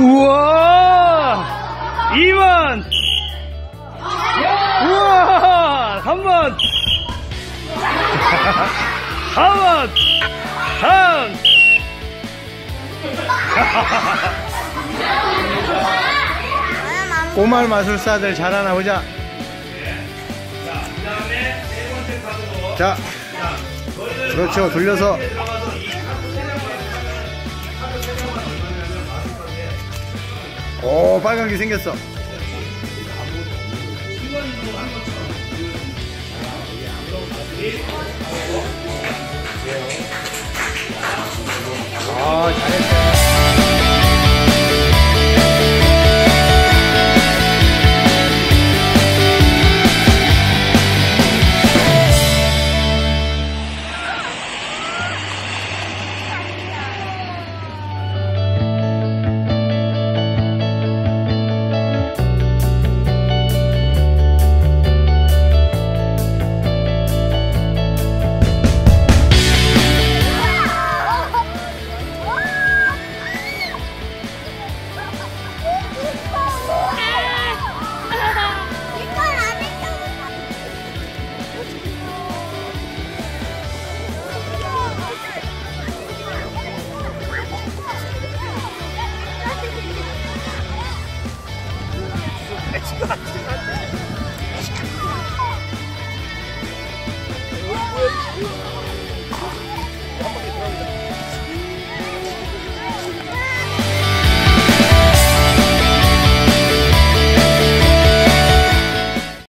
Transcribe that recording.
우와! 2번! 우와! 3번! 4번! 3! 꼬말 마술사들 잘하나 보자. 자, 그렇죠. 돌려서. 오, 빨간 게 생겼어. 아, 잘했네. くなって。